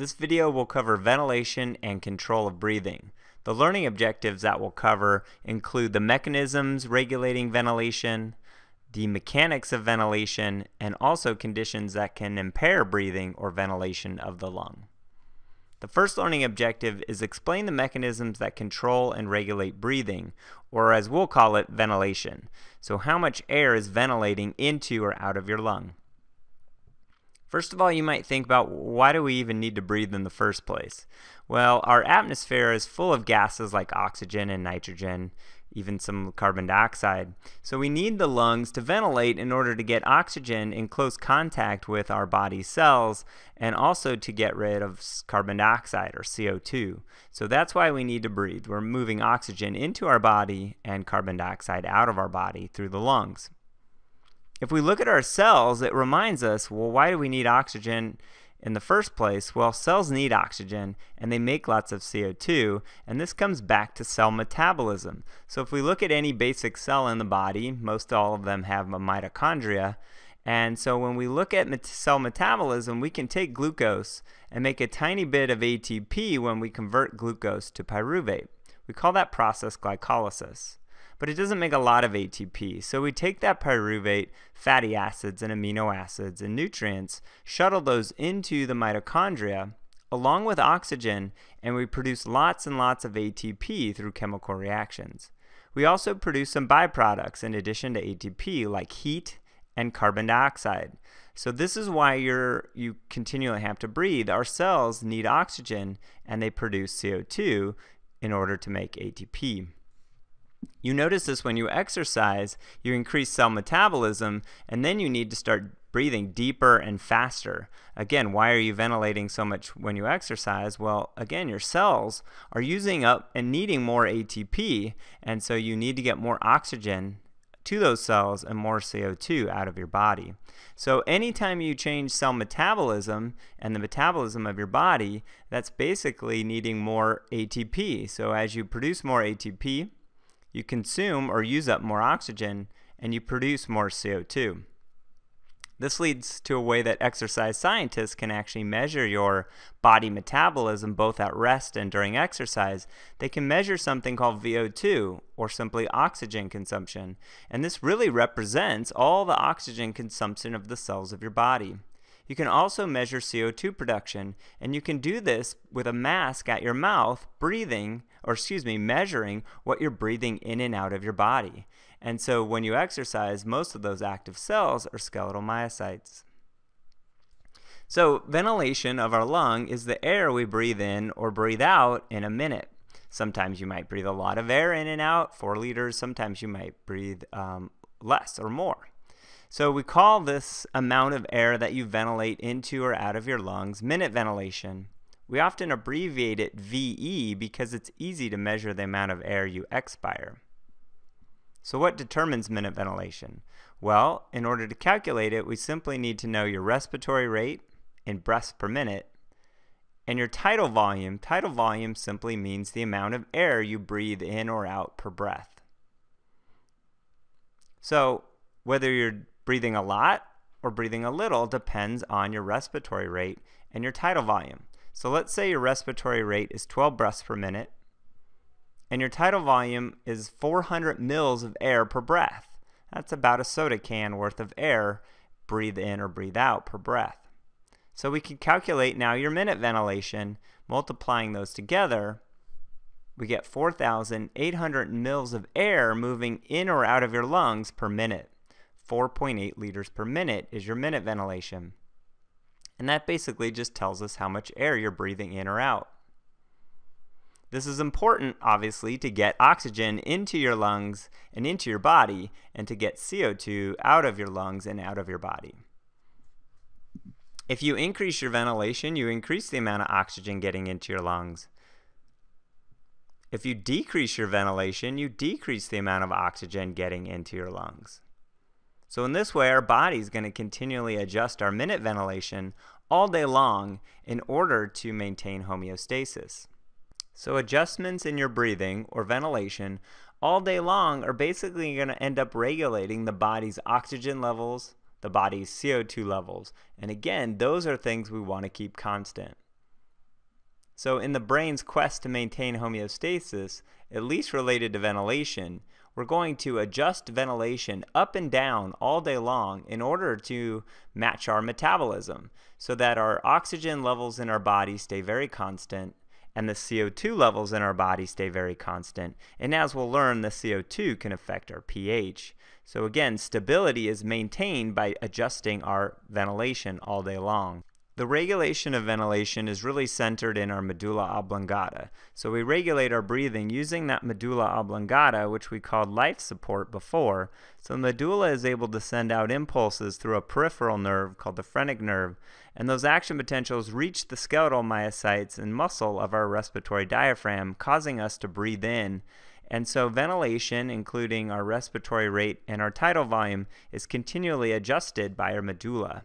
This video will cover ventilation and control of breathing. The learning objectives that we'll cover include the mechanisms regulating ventilation, the mechanics of ventilation, and also conditions that can impair breathing or ventilation of the lung. The first learning objective is explain the mechanisms that control and regulate breathing, or as we'll call it, ventilation. So how much air is ventilating into or out of your lung. First of all, you might think about why do we even need to breathe in the first place? Well, our atmosphere is full of gases like oxygen and nitrogen, even some carbon dioxide. So we need the lungs to ventilate in order to get oxygen in close contact with our body cells and also to get rid of carbon dioxide or CO2. So that's why we need to breathe. We're moving oxygen into our body and carbon dioxide out of our body through the lungs. If we look at our cells, it reminds us, well, why do we need oxygen in the first place? Well, cells need oxygen and they make lots of CO2, and this comes back to cell metabolism. So if we look at any basic cell in the body, most all of them have a mitochondria, and so when we look at cell metabolism, we can take glucose and make a tiny bit of ATP when we convert glucose to pyruvate. We call that process glycolysis but it doesn't make a lot of ATP. So we take that pyruvate, fatty acids, and amino acids and nutrients, shuttle those into the mitochondria along with oxygen, and we produce lots and lots of ATP through chemical reactions. We also produce some byproducts in addition to ATP like heat and carbon dioxide. So this is why you're, you continually have to breathe. Our cells need oxygen and they produce CO2 in order to make ATP. You notice this when you exercise, you increase cell metabolism, and then you need to start breathing deeper and faster. Again, why are you ventilating so much when you exercise? Well, again, your cells are using up and needing more ATP, and so you need to get more oxygen to those cells and more CO2 out of your body. So anytime you change cell metabolism and the metabolism of your body, that's basically needing more ATP. So as you produce more ATP, you consume or use up more oxygen and you produce more CO2. This leads to a way that exercise scientists can actually measure your body metabolism both at rest and during exercise. They can measure something called VO2 or simply oxygen consumption. And this really represents all the oxygen consumption of the cells of your body. You can also measure CO2 production, and you can do this with a mask at your mouth, breathing, or excuse me, measuring what you're breathing in and out of your body. And so when you exercise, most of those active cells are skeletal myocytes. So ventilation of our lung is the air we breathe in or breathe out in a minute. Sometimes you might breathe a lot of air in and out, four liters. Sometimes you might breathe um, less or more. So we call this amount of air that you ventilate into or out of your lungs minute ventilation. We often abbreviate it VE because it's easy to measure the amount of air you expire. So what determines minute ventilation? Well, in order to calculate it, we simply need to know your respiratory rate in breaths per minute and your tidal volume. Tidal volume simply means the amount of air you breathe in or out per breath. So whether you're Breathing a lot or breathing a little depends on your respiratory rate and your tidal volume. So let's say your respiratory rate is 12 breaths per minute and your tidal volume is 400 mils of air per breath. That's about a soda can worth of air breathe in or breathe out per breath. So we can calculate now your minute ventilation, multiplying those together, we get 4,800 mils of air moving in or out of your lungs per minute. 4.8 liters per minute is your minute ventilation. And that basically just tells us how much air you're breathing in or out. This is important, obviously, to get oxygen into your lungs and into your body, and to get CO2 out of your lungs and out of your body. If you increase your ventilation, you increase the amount of oxygen getting into your lungs. If you decrease your ventilation, you decrease the amount of oxygen getting into your lungs. So in this way, our body is going to continually adjust our minute ventilation all day long in order to maintain homeostasis. So adjustments in your breathing or ventilation all day long are basically going to end up regulating the body's oxygen levels, the body's CO2 levels. And again, those are things we want to keep constant. So in the brain's quest to maintain homeostasis, at least related to ventilation, we're going to adjust ventilation up and down all day long in order to match our metabolism so that our oxygen levels in our body stay very constant and the CO2 levels in our body stay very constant. And as we'll learn, the CO2 can affect our pH. So again, stability is maintained by adjusting our ventilation all day long. The regulation of ventilation is really centered in our medulla oblongata. So we regulate our breathing using that medulla oblongata, which we called life support before. So the medulla is able to send out impulses through a peripheral nerve called the phrenic nerve, and those action potentials reach the skeletal myocytes and muscle of our respiratory diaphragm, causing us to breathe in. And so ventilation, including our respiratory rate and our tidal volume, is continually adjusted by our medulla.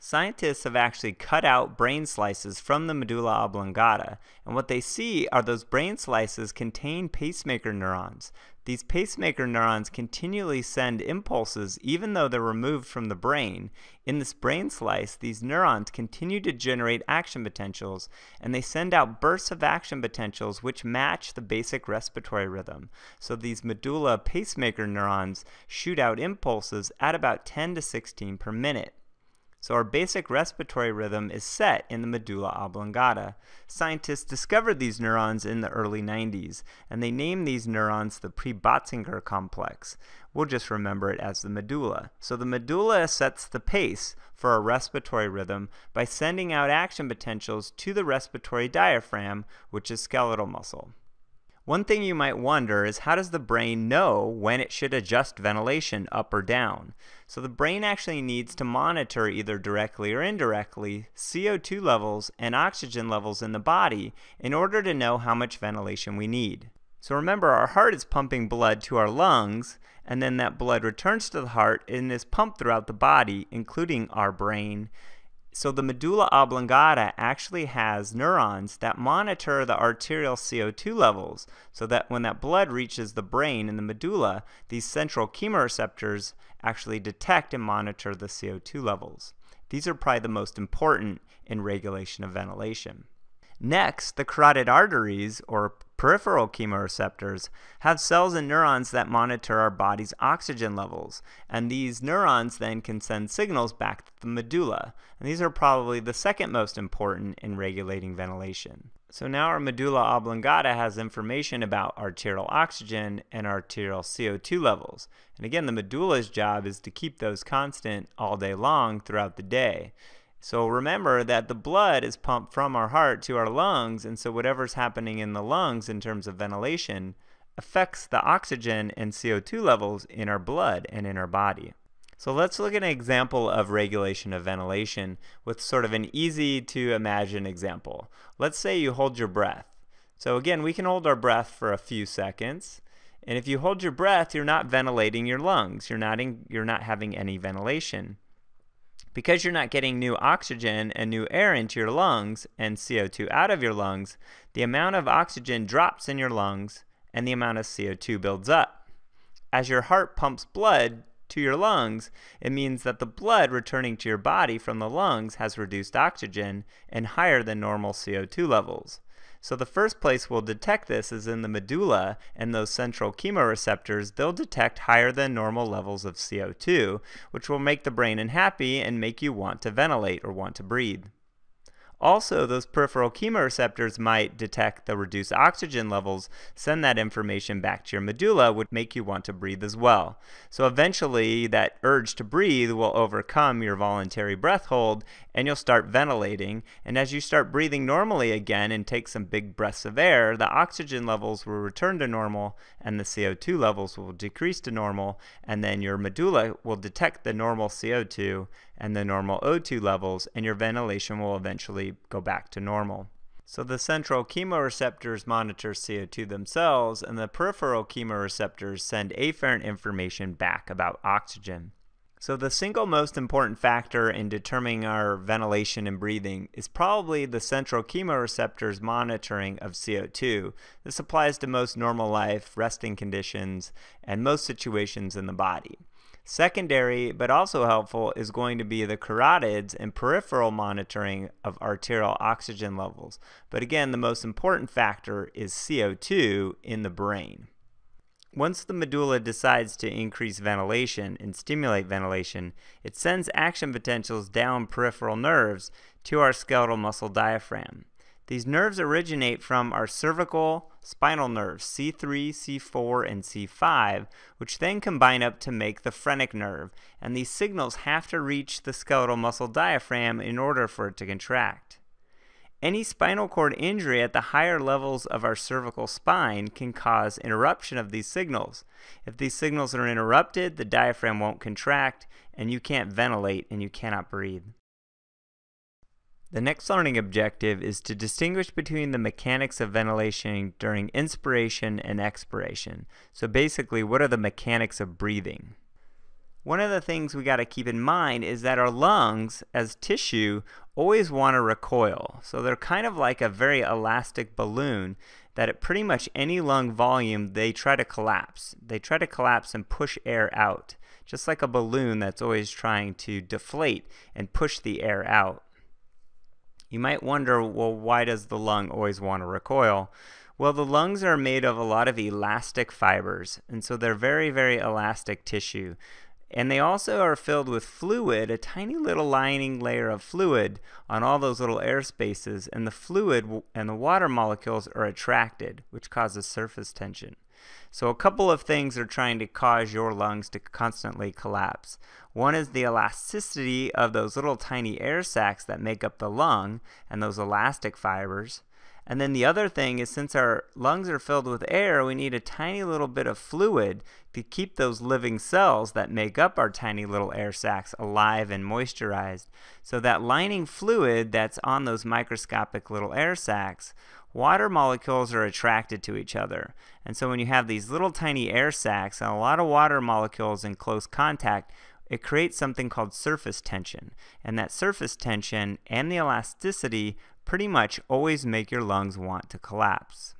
Scientists have actually cut out brain slices from the medulla oblongata, and what they see are those brain slices contain pacemaker neurons. These pacemaker neurons continually send impulses even though they're removed from the brain. In this brain slice, these neurons continue to generate action potentials, and they send out bursts of action potentials which match the basic respiratory rhythm. So these medulla pacemaker neurons shoot out impulses at about 10 to 16 per minute. So our basic respiratory rhythm is set in the medulla oblongata. Scientists discovered these neurons in the early 90s, and they named these neurons the Pre-Bötzinger complex. We'll just remember it as the medulla. So the medulla sets the pace for our respiratory rhythm by sending out action potentials to the respiratory diaphragm, which is skeletal muscle. One thing you might wonder is how does the brain know when it should adjust ventilation up or down? So the brain actually needs to monitor either directly or indirectly CO2 levels and oxygen levels in the body in order to know how much ventilation we need. So remember our heart is pumping blood to our lungs and then that blood returns to the heart and is pumped throughout the body including our brain so the medulla oblongata actually has neurons that monitor the arterial CO2 levels so that when that blood reaches the brain in the medulla, these central chemoreceptors actually detect and monitor the CO2 levels. These are probably the most important in regulation of ventilation. Next, the carotid arteries, or peripheral chemoreceptors, have cells and neurons that monitor our body's oxygen levels, and these neurons then can send signals back to the medulla, and these are probably the second most important in regulating ventilation. So now our medulla oblongata has information about arterial oxygen and arterial CO2 levels. And again, the medulla's job is to keep those constant all day long throughout the day. So remember that the blood is pumped from our heart to our lungs, and so whatever's happening in the lungs in terms of ventilation affects the oxygen and CO2 levels in our blood and in our body. So let's look at an example of regulation of ventilation with sort of an easy to imagine example. Let's say you hold your breath. So again, we can hold our breath for a few seconds. And if you hold your breath, you're not ventilating your lungs. You're not, in, you're not having any ventilation. Because you're not getting new oxygen and new air into your lungs and CO2 out of your lungs, the amount of oxygen drops in your lungs and the amount of CO2 builds up. As your heart pumps blood to your lungs, it means that the blood returning to your body from the lungs has reduced oxygen and higher than normal CO2 levels. So the first place we'll detect this is in the medulla and those central chemoreceptors, they'll detect higher than normal levels of CO2, which will make the brain unhappy and make you want to ventilate or want to breathe. Also, those peripheral chemoreceptors might detect the reduced oxygen levels, send that information back to your medulla, would make you want to breathe as well. So eventually, that urge to breathe will overcome your voluntary breath hold, and you'll start ventilating. And as you start breathing normally again and take some big breaths of air, the oxygen levels will return to normal, and the CO2 levels will decrease to normal, and then your medulla will detect the normal CO2 and the normal O2 levels, and your ventilation will eventually go back to normal. So the central chemoreceptors monitor CO2 themselves, and the peripheral chemoreceptors send afferent information back about oxygen. So the single most important factor in determining our ventilation and breathing is probably the central chemoreceptors monitoring of CO2. This applies to most normal life, resting conditions, and most situations in the body. Secondary, but also helpful, is going to be the carotids and peripheral monitoring of arterial oxygen levels. But again, the most important factor is CO2 in the brain. Once the medulla decides to increase ventilation and stimulate ventilation, it sends action potentials down peripheral nerves to our skeletal muscle diaphragm. These nerves originate from our cervical spinal nerves, C3, C4, and C5, which then combine up to make the phrenic nerve, and these signals have to reach the skeletal muscle diaphragm in order for it to contract. Any spinal cord injury at the higher levels of our cervical spine can cause interruption of these signals. If these signals are interrupted, the diaphragm won't contract, and you can't ventilate and you cannot breathe. The next learning objective is to distinguish between the mechanics of ventilation during inspiration and expiration. So basically, what are the mechanics of breathing? One of the things we got to keep in mind is that our lungs, as tissue, always want to recoil. So they're kind of like a very elastic balloon that at pretty much any lung volume, they try to collapse. They try to collapse and push air out, just like a balloon that's always trying to deflate and push the air out. You might wonder, well, why does the lung always want to recoil? Well, the lungs are made of a lot of elastic fibers, and so they're very, very elastic tissue. And they also are filled with fluid, a tiny little lining layer of fluid on all those little air spaces, and the fluid and the water molecules are attracted, which causes surface tension. So a couple of things are trying to cause your lungs to constantly collapse. One is the elasticity of those little tiny air sacs that make up the lung and those elastic fibers. And then the other thing is since our lungs are filled with air, we need a tiny little bit of fluid to keep those living cells that make up our tiny little air sacs alive and moisturized. So that lining fluid that's on those microscopic little air sacs water molecules are attracted to each other. And so when you have these little tiny air sacs and a lot of water molecules in close contact, it creates something called surface tension. And that surface tension and the elasticity pretty much always make your lungs want to collapse.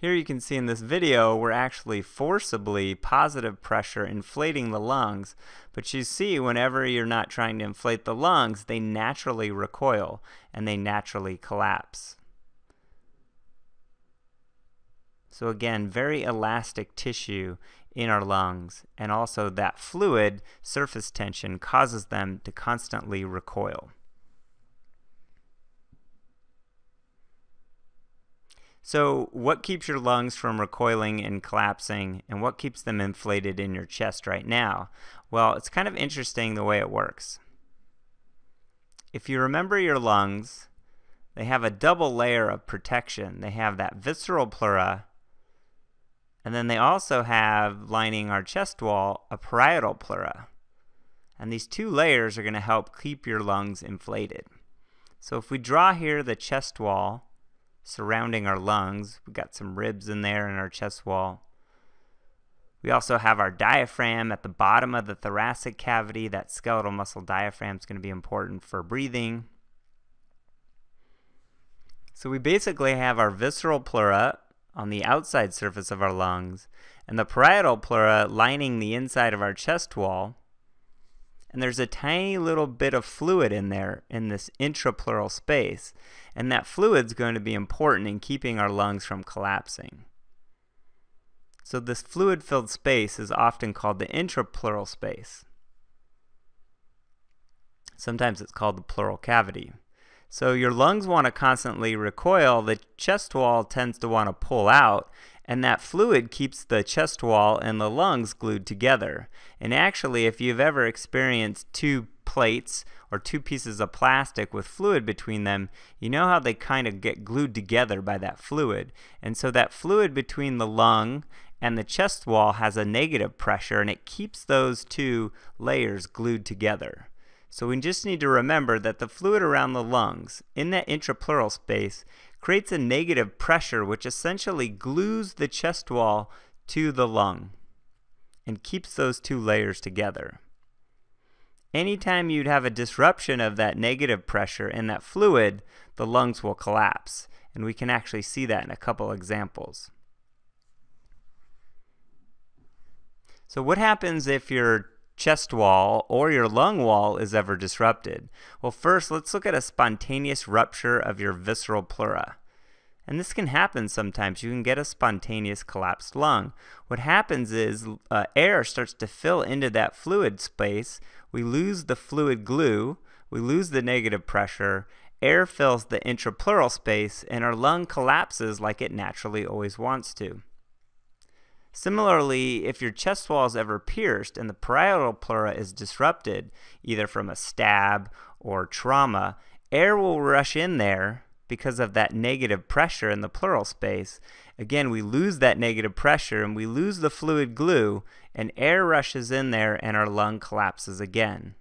Here you can see in this video we're actually forcibly positive pressure inflating the lungs, but you see whenever you're not trying to inflate the lungs, they naturally recoil and they naturally collapse. So again, very elastic tissue in our lungs, and also that fluid surface tension causes them to constantly recoil. So, what keeps your lungs from recoiling and collapsing, and what keeps them inflated in your chest right now? Well, it's kind of interesting the way it works. If you remember your lungs, they have a double layer of protection. They have that visceral pleura, and then they also have lining our chest wall a parietal pleura. And these two layers are going to help keep your lungs inflated. So if we draw here the chest wall, surrounding our lungs. We've got some ribs in there in our chest wall. We also have our diaphragm at the bottom of the thoracic cavity. That skeletal muscle diaphragm is going to be important for breathing. So we basically have our visceral pleura on the outside surface of our lungs and the parietal pleura lining the inside of our chest wall. And there's a tiny little bit of fluid in there in this intrapleural space and that fluid's going to be important in keeping our lungs from collapsing. So this fluid-filled space is often called the intrapleural space. Sometimes it's called the pleural cavity. So your lungs want to constantly recoil, the chest wall tends to want to pull out, and that fluid keeps the chest wall and the lungs glued together. And actually, if you've ever experienced two plates or two pieces of plastic with fluid between them, you know how they kind of get glued together by that fluid. And so that fluid between the lung and the chest wall has a negative pressure and it keeps those two layers glued together. So we just need to remember that the fluid around the lungs in that intrapleural space creates a negative pressure which essentially glues the chest wall to the lung and keeps those two layers together. Anytime you'd have a disruption of that negative pressure in that fluid, the lungs will collapse. And we can actually see that in a couple examples. So what happens if your chest wall or your lung wall is ever disrupted? Well, first, let's look at a spontaneous rupture of your visceral pleura. And this can happen sometimes. You can get a spontaneous collapsed lung. What happens is uh, air starts to fill into that fluid space. We lose the fluid glue, we lose the negative pressure, air fills the intrapleural space, and our lung collapses like it naturally always wants to. Similarly, if your chest wall is ever pierced and the parietal pleura is disrupted, either from a stab or trauma, air will rush in there because of that negative pressure in the pleural space. Again, we lose that negative pressure and we lose the fluid glue, and air rushes in there and our lung collapses again.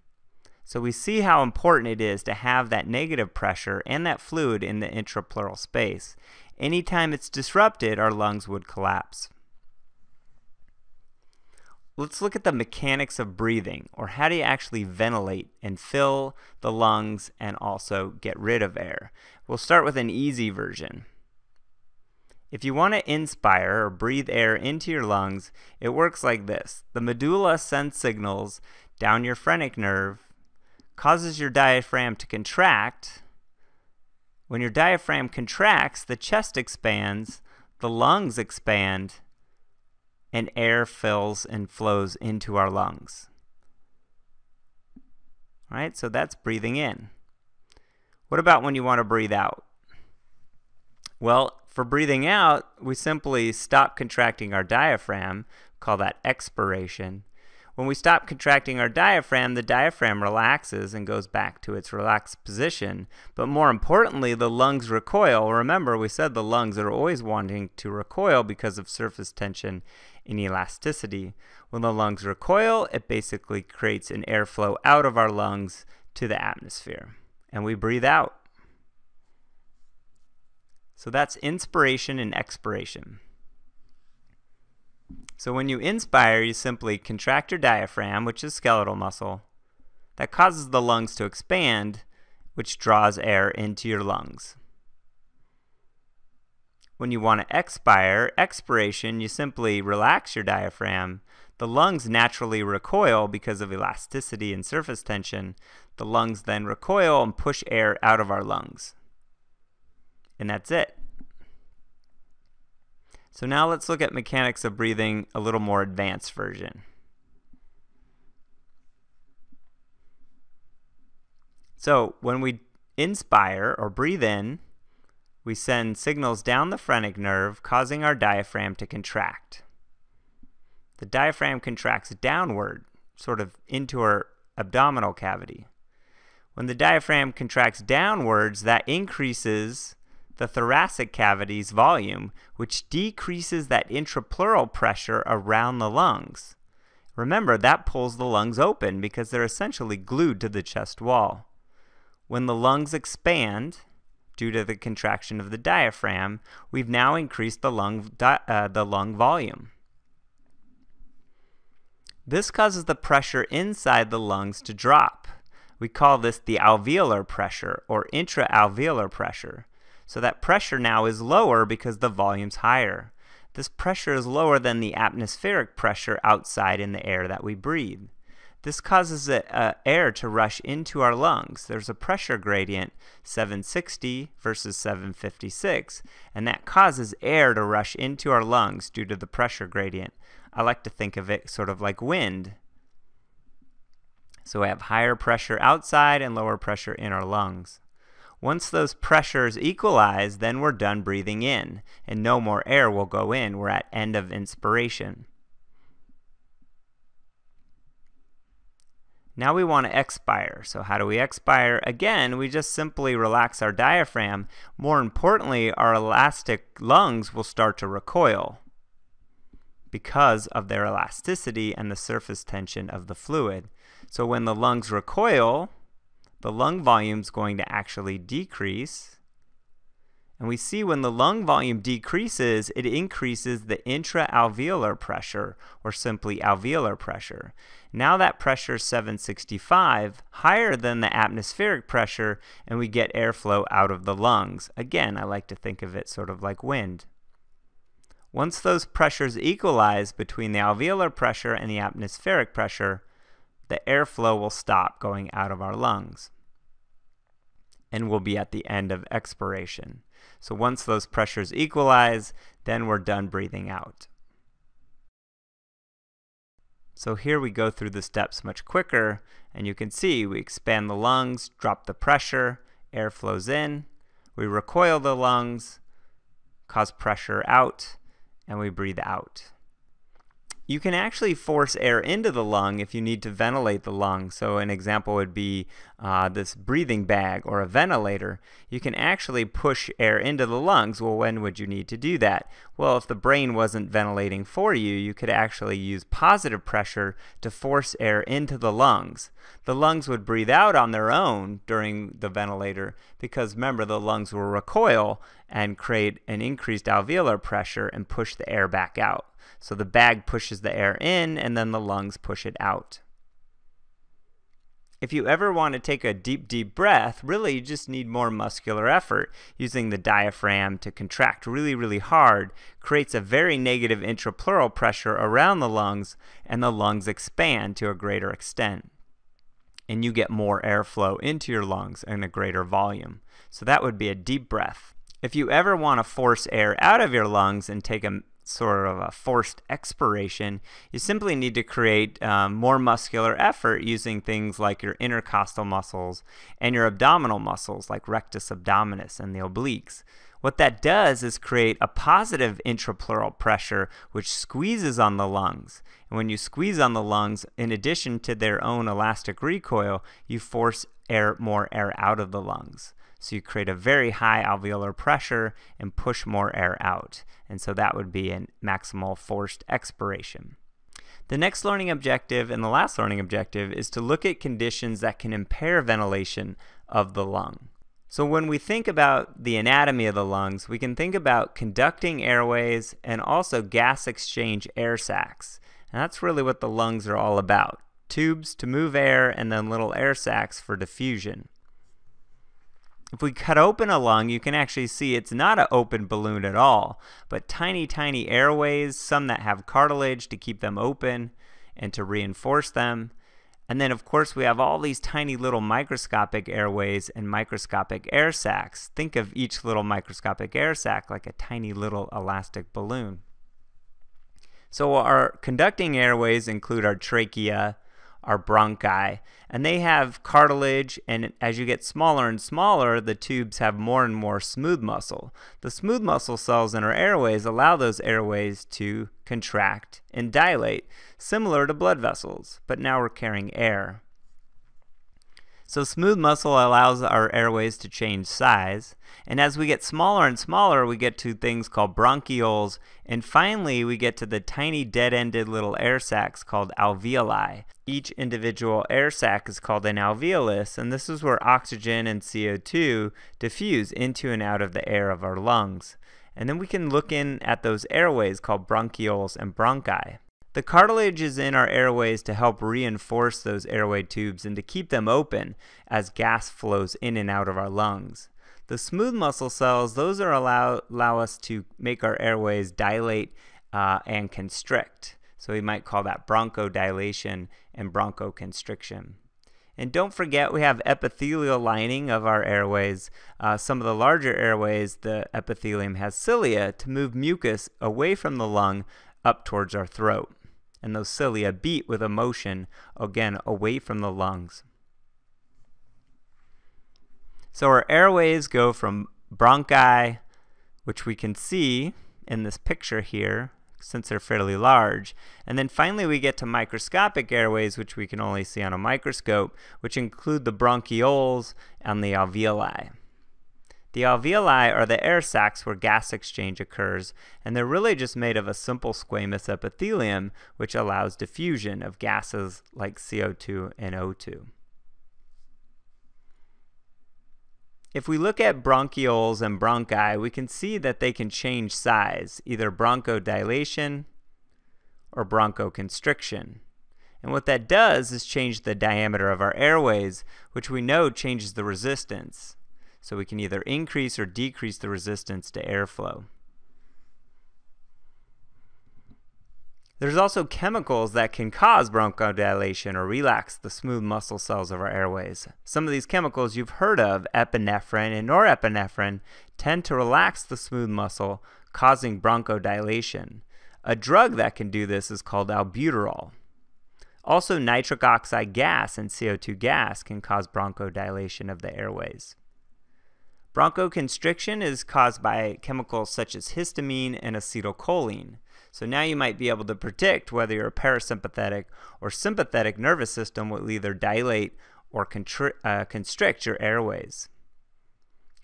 So we see how important it is to have that negative pressure and that fluid in the intrapleural space. Anytime it's disrupted, our lungs would collapse. Let's look at the mechanics of breathing, or how do you actually ventilate and fill the lungs and also get rid of air. We'll start with an easy version. If you want to inspire or breathe air into your lungs, it works like this. The medulla sends signals down your phrenic nerve, causes your diaphragm to contract. When your diaphragm contracts, the chest expands, the lungs expand, and air fills and flows into our lungs. All right, so that's breathing in. What about when you want to breathe out? Well, for breathing out, we simply stop contracting our diaphragm, call that expiration. When we stop contracting our diaphragm, the diaphragm relaxes and goes back to its relaxed position. But more importantly, the lungs recoil. Remember, we said the lungs are always wanting to recoil because of surface tension and elasticity. When the lungs recoil, it basically creates an airflow out of our lungs to the atmosphere. And we breathe out. So that's inspiration and expiration. So when you inspire, you simply contract your diaphragm, which is skeletal muscle. That causes the lungs to expand, which draws air into your lungs. When you want to expire, expiration, you simply relax your diaphragm. The lungs naturally recoil because of elasticity and surface tension. The lungs then recoil and push air out of our lungs. And that's it. So now let's look at mechanics of breathing, a little more advanced version. So when we inspire or breathe in, we send signals down the phrenic nerve, causing our diaphragm to contract. The diaphragm contracts downward, sort of into our abdominal cavity. When the diaphragm contracts downwards, that increases the thoracic cavity's volume, which decreases that intrapleural pressure around the lungs. Remember, that pulls the lungs open because they're essentially glued to the chest wall. When the lungs expand, due to the contraction of the diaphragm, we've now increased the lung, uh, the lung volume. This causes the pressure inside the lungs to drop. We call this the alveolar pressure or intraalveolar pressure. So that pressure now is lower because the volume's higher. This pressure is lower than the atmospheric pressure outside in the air that we breathe. This causes air to rush into our lungs. There's a pressure gradient, 760 versus 756, and that causes air to rush into our lungs due to the pressure gradient. I like to think of it sort of like wind. So we have higher pressure outside and lower pressure in our lungs. Once those pressures equalize, then we're done breathing in, and no more air will go in. We're at end of inspiration. Now we want to expire. So how do we expire? Again, we just simply relax our diaphragm. More importantly, our elastic lungs will start to recoil because of their elasticity and the surface tension of the fluid. So when the lungs recoil, the lung volume is going to actually decrease. And we see when the lung volume decreases, it increases the intraalveolar pressure, or simply alveolar pressure. Now that pressure is 765, higher than the atmospheric pressure, and we get airflow out of the lungs. Again, I like to think of it sort of like wind. Once those pressures equalize between the alveolar pressure and the atmospheric pressure, the airflow will stop going out of our lungs and we'll be at the end of expiration. So once those pressures equalize, then we're done breathing out. So here we go through the steps much quicker, and you can see we expand the lungs, drop the pressure, air flows in, we recoil the lungs, cause pressure out, and we breathe out. You can actually force air into the lung if you need to ventilate the lung. So an example would be uh, this breathing bag or a ventilator. You can actually push air into the lungs. Well, when would you need to do that? Well, if the brain wasn't ventilating for you, you could actually use positive pressure to force air into the lungs. The lungs would breathe out on their own during the ventilator because remember the lungs will recoil and create an increased alveolar pressure and push the air back out. So the bag pushes the air in and then the lungs push it out. If you ever want to take a deep, deep breath, really you just need more muscular effort. Using the diaphragm to contract really, really hard creates a very negative intrapleural pressure around the lungs, and the lungs expand to a greater extent. And you get more airflow into your lungs in a greater volume. So that would be a deep breath. If you ever want to force air out of your lungs and take a sort of a forced expiration, you simply need to create um, more muscular effort using things like your intercostal muscles and your abdominal muscles like rectus abdominis and the obliques. What that does is create a positive intrapleural pressure which squeezes on the lungs. And when you squeeze on the lungs, in addition to their own elastic recoil, you force air more air out of the lungs. So you create a very high alveolar pressure and push more air out. And so that would be a maximal forced expiration. The next learning objective and the last learning objective is to look at conditions that can impair ventilation of the lung. So when we think about the anatomy of the lungs, we can think about conducting airways and also gas exchange air sacs. And that's really what the lungs are all about. Tubes to move air and then little air sacs for diffusion. If we cut open a lung, you can actually see it's not an open balloon at all, but tiny, tiny airways, some that have cartilage to keep them open and to reinforce them. And then, of course, we have all these tiny little microscopic airways and microscopic air sacs. Think of each little microscopic air sac like a tiny little elastic balloon. So our conducting airways include our trachea, our bronchi, and they have cartilage, and as you get smaller and smaller, the tubes have more and more smooth muscle. The smooth muscle cells in our airways allow those airways to contract and dilate, similar to blood vessels, but now we're carrying air. So smooth muscle allows our airways to change size. And as we get smaller and smaller, we get to things called bronchioles. And finally, we get to the tiny dead-ended little air sacs called alveoli. Each individual air sac is called an alveolus, and this is where oxygen and CO2 diffuse into and out of the air of our lungs. And then we can look in at those airways called bronchioles and bronchi. The cartilage is in our airways to help reinforce those airway tubes and to keep them open as gas flows in and out of our lungs. The smooth muscle cells, those are allow, allow us to make our airways dilate uh, and constrict. So we might call that bronchodilation and bronchoconstriction. And don't forget we have epithelial lining of our airways. Uh, some of the larger airways, the epithelium has cilia to move mucus away from the lung up towards our throat and those cilia beat with emotion, again, away from the lungs. So our airways go from bronchi, which we can see in this picture here, since they're fairly large. And then finally we get to microscopic airways, which we can only see on a microscope, which include the bronchioles and the alveoli. The alveoli are the air sacs where gas exchange occurs, and they're really just made of a simple squamous epithelium, which allows diffusion of gases like CO2 and O2. If we look at bronchioles and bronchi, we can see that they can change size, either bronchodilation or bronchoconstriction. And what that does is change the diameter of our airways, which we know changes the resistance. So we can either increase or decrease the resistance to airflow. There's also chemicals that can cause bronchodilation or relax the smooth muscle cells of our airways. Some of these chemicals you've heard of, epinephrine and norepinephrine, tend to relax the smooth muscle, causing bronchodilation. A drug that can do this is called albuterol. Also, nitric oxide gas and CO2 gas can cause bronchodilation of the airways. Bronchoconstriction is caused by chemicals such as histamine and acetylcholine. So now you might be able to predict whether your parasympathetic or sympathetic nervous system will either dilate or uh, constrict your airways.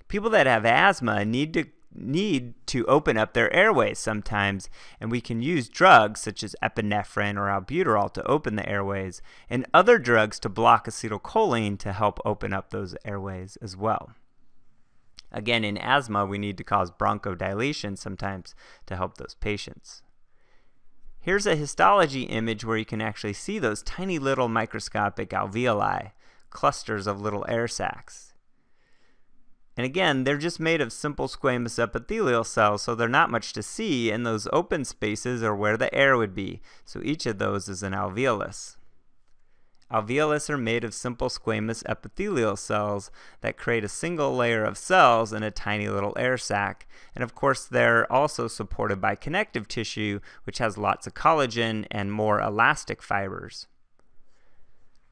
People that have asthma need to need to open up their airways sometimes, and we can use drugs such as epinephrine or albuterol to open the airways, and other drugs to block acetylcholine to help open up those airways as well. Again, in asthma, we need to cause bronchodilation sometimes to help those patients. Here's a histology image where you can actually see those tiny little microscopic alveoli, clusters of little air sacs. And again, they're just made of simple squamous epithelial cells, so they're not much to see, and those open spaces are where the air would be. So each of those is an alveolus. Alveolus are made of simple squamous epithelial cells that create a single layer of cells in a tiny little air sac. And of course, they're also supported by connective tissue, which has lots of collagen and more elastic fibers.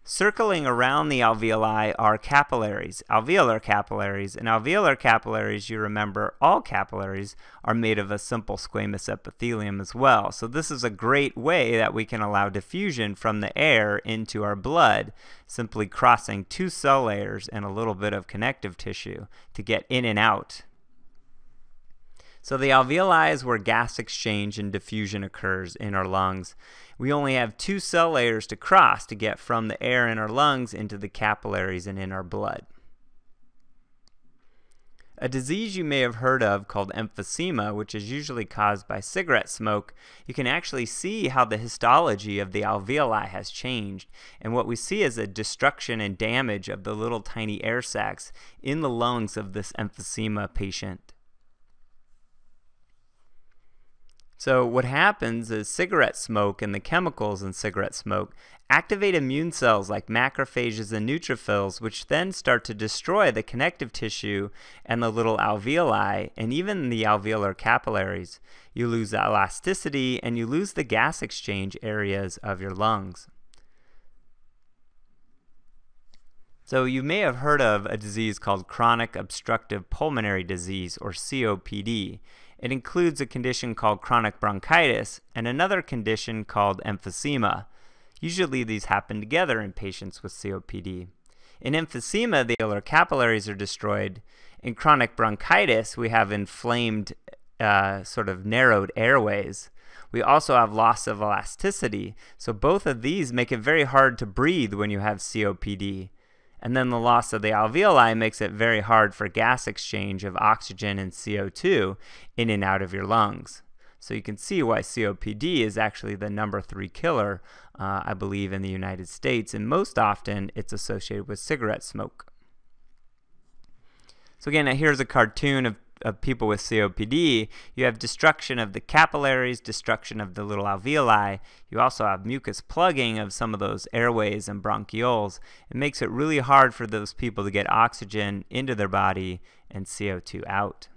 Circling around the alveoli are capillaries, alveolar capillaries. And alveolar capillaries, you remember, all capillaries are made of a simple squamous epithelium as well. So this is a great way that we can allow diffusion from the air into our blood, simply crossing two cell layers and a little bit of connective tissue to get in and out. So the alveoli is where gas exchange and diffusion occurs in our lungs. We only have two cell layers to cross to get from the air in our lungs into the capillaries and in our blood. A disease you may have heard of called emphysema, which is usually caused by cigarette smoke, you can actually see how the histology of the alveoli has changed. And what we see is a destruction and damage of the little tiny air sacs in the lungs of this emphysema patient. So what happens is cigarette smoke and the chemicals in cigarette smoke activate immune cells like macrophages and neutrophils, which then start to destroy the connective tissue and the little alveoli and even the alveolar capillaries. You lose elasticity and you lose the gas exchange areas of your lungs. So you may have heard of a disease called chronic obstructive pulmonary disease or COPD. It includes a condition called chronic bronchitis and another condition called emphysema. Usually these happen together in patients with COPD. In emphysema, the alveolar capillaries are destroyed. In chronic bronchitis, we have inflamed, uh, sort of narrowed airways. We also have loss of elasticity. So both of these make it very hard to breathe when you have COPD. And then the loss of the alveoli makes it very hard for gas exchange of oxygen and CO2 in and out of your lungs. So you can see why COPD is actually the number three killer, uh, I believe, in the United States, and most often it's associated with cigarette smoke. So again, here's a cartoon of of people with COPD, you have destruction of the capillaries, destruction of the little alveoli. You also have mucus plugging of some of those airways and bronchioles. It makes it really hard for those people to get oxygen into their body and CO2 out.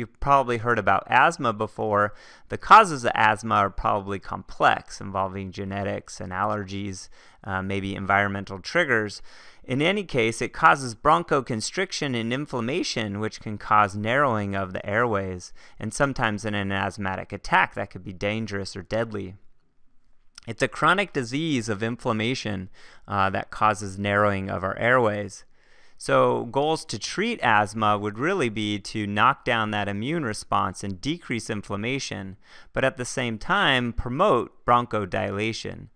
You've probably heard about asthma before. The causes of asthma are probably complex, involving genetics and allergies, uh, maybe environmental triggers. In any case, it causes bronchoconstriction and inflammation, which can cause narrowing of the airways, and sometimes in an asthmatic attack that could be dangerous or deadly. It's a chronic disease of inflammation uh, that causes narrowing of our airways. So, goals to treat asthma would really be to knock down that immune response and decrease inflammation, but at the same time promote bronchodilation.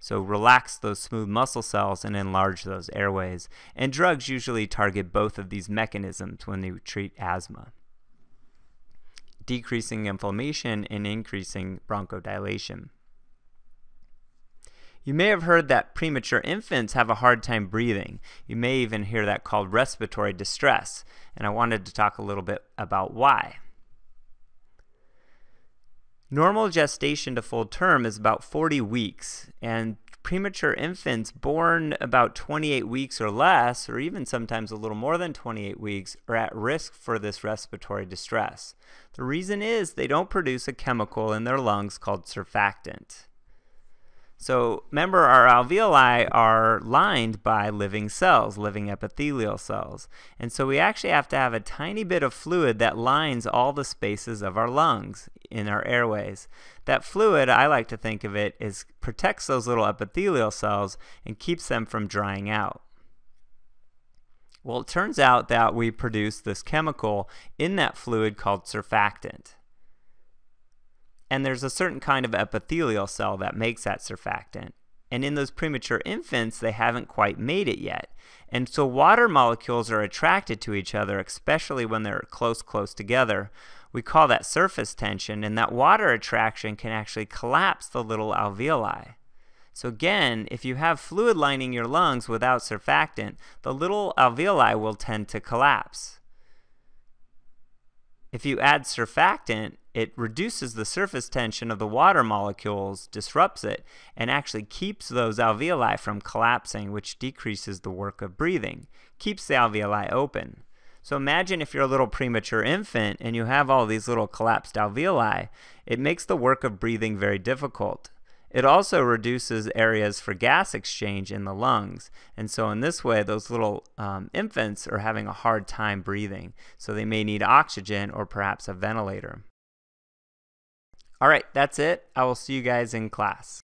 So, relax those smooth muscle cells and enlarge those airways. And drugs usually target both of these mechanisms when they treat asthma decreasing inflammation and increasing bronchodilation. You may have heard that premature infants have a hard time breathing. You may even hear that called respiratory distress, and I wanted to talk a little bit about why. Normal gestation to full term is about 40 weeks, and premature infants born about 28 weeks or less, or even sometimes a little more than 28 weeks, are at risk for this respiratory distress. The reason is they don't produce a chemical in their lungs called surfactant. So remember our alveoli are lined by living cells, living epithelial cells. And so we actually have to have a tiny bit of fluid that lines all the spaces of our lungs in our airways. That fluid, I like to think of it, is protects those little epithelial cells and keeps them from drying out. Well, it turns out that we produce this chemical in that fluid called surfactant and there's a certain kind of epithelial cell that makes that surfactant. And in those premature infants, they haven't quite made it yet. And so water molecules are attracted to each other, especially when they're close, close together. We call that surface tension, and that water attraction can actually collapse the little alveoli. So again, if you have fluid lining your lungs without surfactant, the little alveoli will tend to collapse. If you add surfactant, it reduces the surface tension of the water molecules, disrupts it, and actually keeps those alveoli from collapsing, which decreases the work of breathing, keeps the alveoli open. So imagine if you're a little premature infant and you have all these little collapsed alveoli, it makes the work of breathing very difficult. It also reduces areas for gas exchange in the lungs. And so in this way, those little um, infants are having a hard time breathing. So they may need oxygen or perhaps a ventilator. All right, that's it. I will see you guys in class.